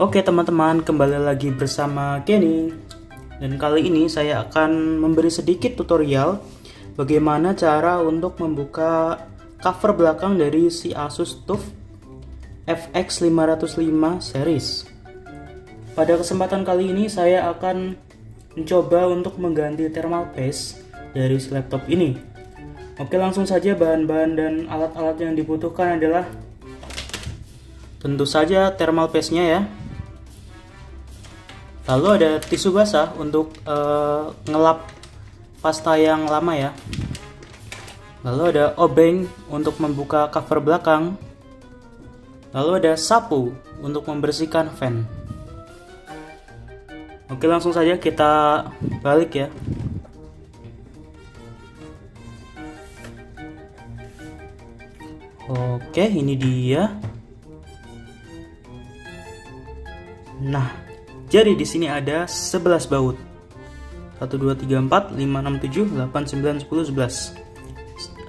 Oke teman-teman, kembali lagi bersama Kenny. Dan kali ini saya akan memberi sedikit tutorial Bagaimana cara untuk membuka cover belakang dari si Asus TUF FX505 series. Pada kesempatan kali ini saya akan mencoba untuk mengganti thermal paste dari si laptop ini. Oke langsung saja bahan-bahan dan alat-alat yang dibutuhkan adalah Tentu saja thermal paste-nya ya lalu ada tisu basah untuk uh, ngelap pasta yang lama ya. Lalu ada obeng untuk membuka cover belakang. Lalu ada sapu untuk membersihkan fan. Oke langsung saja kita balik ya. Oke ini dia. Nah jadi di sini ada 11 baut. 1 2 3 4 5 6 7 8 9 10 11.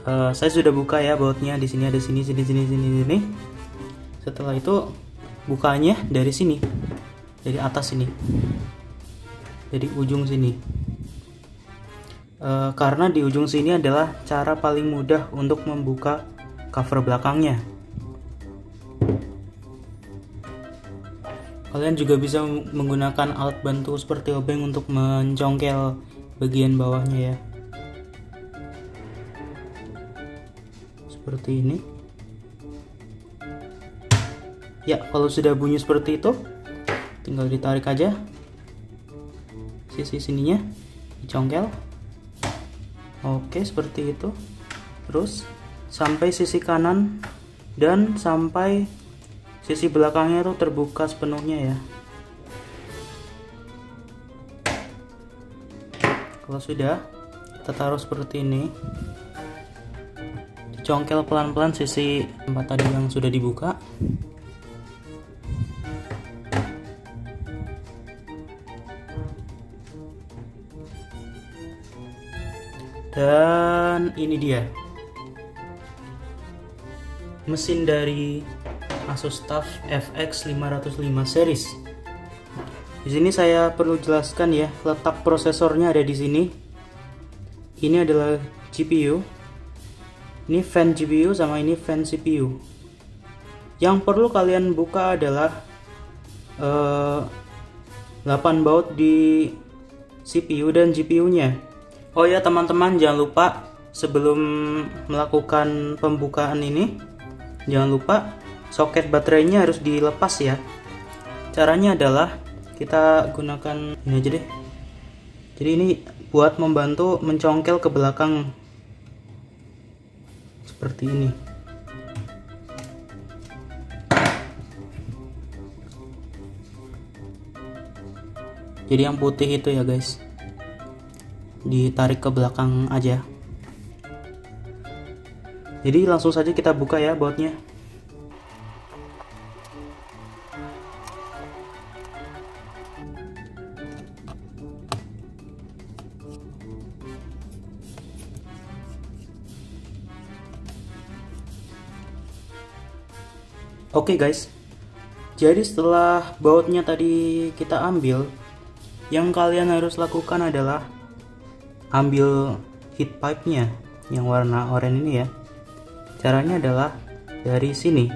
Uh, saya sudah buka ya bautnya di sini ada sini sini sini sini sini. Setelah itu bukanya dari sini. Dari atas sini. Dari ujung sini. Uh, karena di ujung sini adalah cara paling mudah untuk membuka cover belakangnya. Kalian juga bisa menggunakan alat bantu seperti obeng untuk mencongkel bagian bawahnya ya. Seperti ini. Ya, kalau sudah bunyi seperti itu, tinggal ditarik aja sisi sininya, dicongkel. Oke, seperti itu. Terus sampai sisi kanan dan sampai sisi belakangnya tuh terbuka sepenuhnya ya. Kalau sudah kita taruh seperti ini. Dicongkel pelan-pelan sisi tempat tadi yang sudah dibuka. Dan ini dia. Mesin dari Asus TUF FX 505 series. Di sini saya perlu jelaskan ya, letak prosesornya ada di sini. Ini adalah GPU. Ini fan GPU sama ini fan CPU. Yang perlu kalian buka adalah uh, eh, 8 baut di CPU dan GPU-nya. Oh ya teman-teman jangan lupa sebelum melakukan pembukaan ini jangan lupa soket baterainya harus dilepas ya. Caranya adalah kita gunakan ini aja deh. Jadi ini buat membantu mencongkel ke belakang. Seperti ini. Jadi yang putih itu ya guys. Ditarik ke belakang aja. Jadi langsung saja kita buka ya bautnya Oke okay guys, jadi setelah bautnya tadi kita ambil, yang kalian harus lakukan adalah ambil heat pipe-nya yang warna oranye ini ya. Caranya adalah dari sini.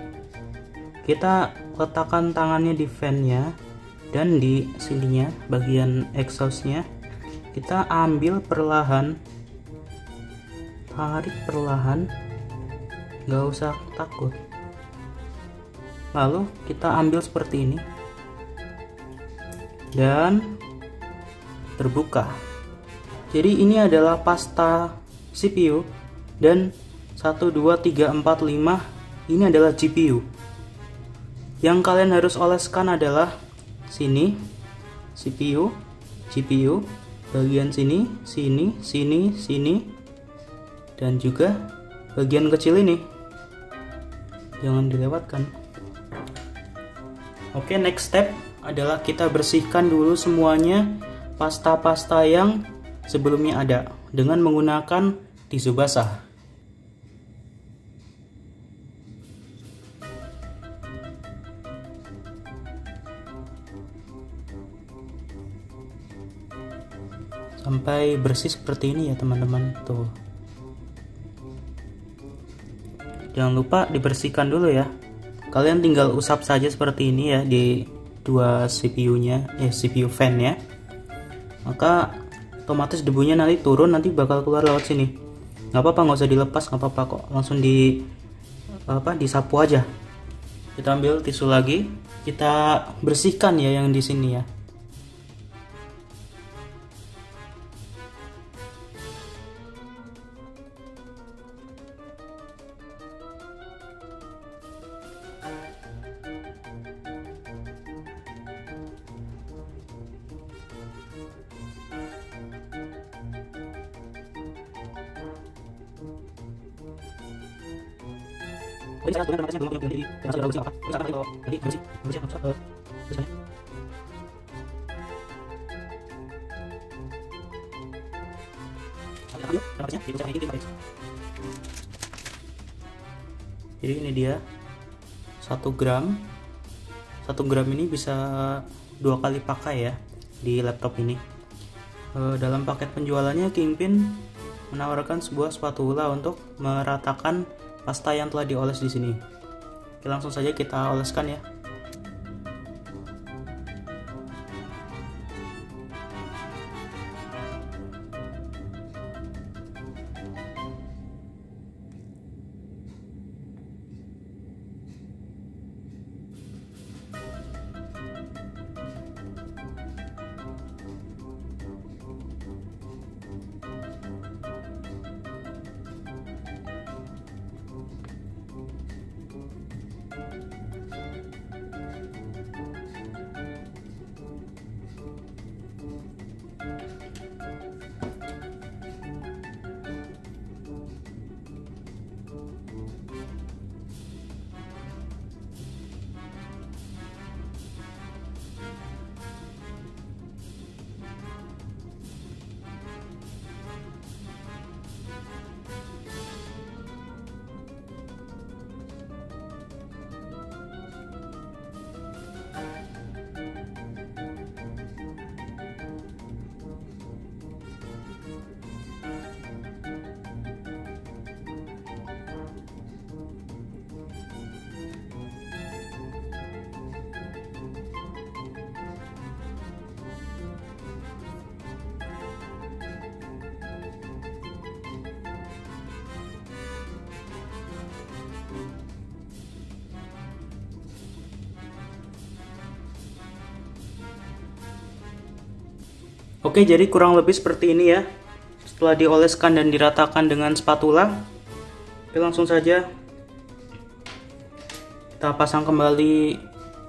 Kita letakkan tangannya di fan-nya dan di sininya bagian exhaust-nya. Kita ambil perlahan. Tarik perlahan. Nggak usah takut lalu kita ambil seperti ini. Dan terbuka. Jadi ini adalah pasta CPU dan 1 2 3 4 5 ini adalah GPU yang kalian harus oleskan adalah sini CPU GPU bagian sini sini sini sini dan juga bagian kecil ini. Jangan dilewatkan Oke, next step adalah kita bersihkan dulu semuanya pasta-pasta yang sebelumnya ada dengan menggunakan tisu basah. sampai bersih seperti ini ya teman-teman. Tuh. Jangan lupa dibersihkan dulu ya kalian tinggal usap saja seperti ini ya di dua CPU nya eh CPU fan ya. Maka otomatis debunya nanti turun nanti bakal keluar lewat sini. Nggak apa-apa nggak usah dilepas nggak apa-apa kok. Langsung di apa disapu aja. Kita ambil tisu lagi. Kita bersihkan ya yang di sini ya Jadi saya sebenarnya terima kasih belum jadi kasih udah bersih apa. Akan kalau jadi bersih bersih apa uh, biasanya. Jadi ini dia satu gram satu gram ini bisa dua kali pakai ya di laptop ini e, dalam paket penjualannya Kingpin menawarkan sebuah spatula untuk meratakan pasta yang telah dioles di sini. Oke, langsung saja kita oleskan ya. Oke, jadi kurang lebih seperti ini ya. Setelah dioleskan dan diratakan dengan spatula, oke, langsung saja kita pasang kembali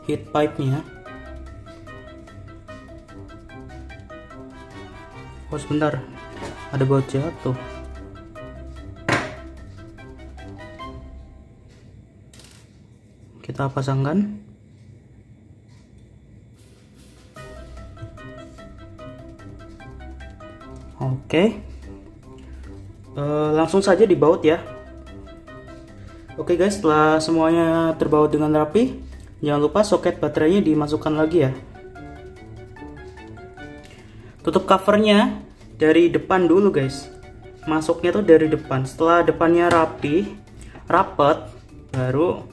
heat pipe-nya. Oh, sebentar. Ada baut jatuh. Kita pasangkan. Oke. Uh, langsung saja dibaut ya. Oke guys, setelah semuanya terbaut dengan rapi, jangan lupa soket baterainya dimasukkan lagi ya. Tutup covernya dari depan dulu guys. Masuknya tuh dari depan. Setelah depannya rapi, rapet, baru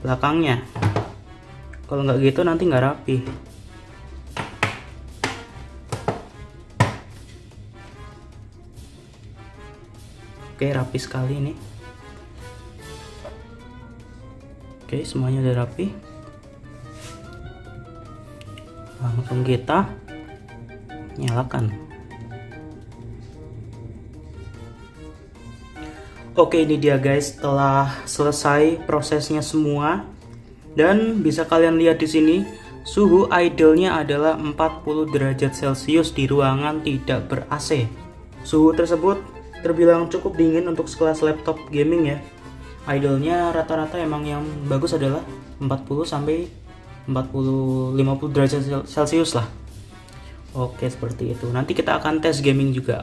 belakangnya. Kalau nggak gitu nanti nggak rapi. Oke rapi sekali ini. Oke semuanya udah rapi. Langsung kita Nyalakan. Oke ini dia guys. Setelah selesai prosesnya semua. Dan bisa kalian lihat di sini suhu idle-nya adalah 40 derajat Celcius di ruangan tidak ber AC. Suhu tersebut terbilang cukup dingin untuk sekelas laptop gaming ya. Idolnya rata-rata emang yang bagus adalah 40 sampai 40 50 derajat celcius lah. Oke seperti itu. Nanti kita akan tes gaming juga